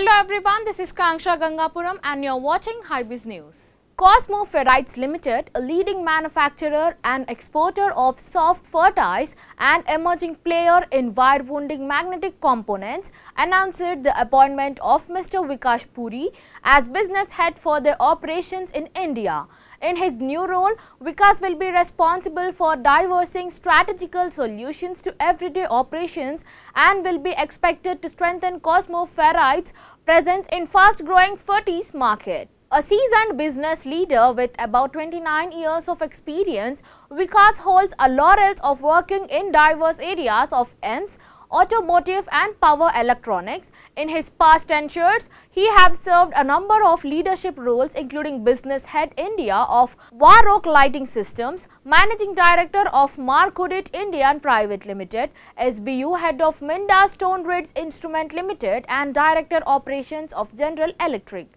Hello everyone, this is Kanksha Gangapuram and you're watching Hybiz News. Cosmo Ferrites Limited, a leading manufacturer and exporter of soft ferrites and emerging player in wire wounding magnetic components, announced the appointment of Mr. Vikas Puri as business head for their operations in India. In his new role, Vikas will be responsible for diversing strategical solutions to everyday operations and will be expected to strengthen Cosmo Ferrites' presence in fast-growing ferrites market. A seasoned business leader with about 29 years of experience, Vikas holds a laurels of working in diverse areas of EMS, automotive and power electronics. In his past ventures, he has served a number of leadership roles including Business Head India of Varroc Lighting Systems, Managing Director of Marquardt Indian Private Limited, SBU Head of Minda Stoneridge Instrument Limited and Director Operations of General Electric.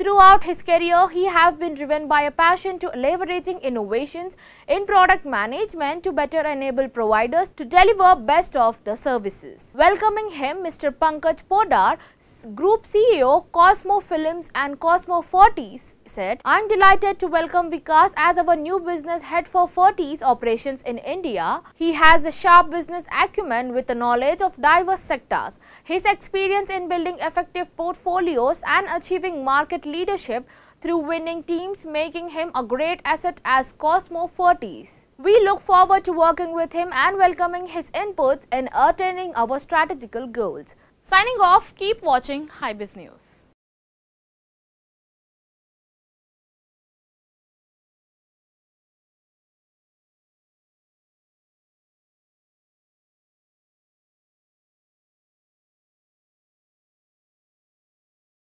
Throughout his career, he has been driven by a passion to leveraging innovations in product management to better enable providers to deliver best of the services. Welcoming him, Mr. Pankaj Poddar, Group CEO, Cosmo Films and Cosmo Ferrites said, I'm delighted to welcome Vikas as our new business head for Ferrites operations in India. He has a sharp business acumen with the knowledge of diverse sectors. His experience in building effective portfolios and achieving market leadership through winning teams making him a great asset as Cosmo Ferrites. We look forward to working with him and welcoming his inputs in attaining our strategical goals. Signing off, keep watching Hybiz News.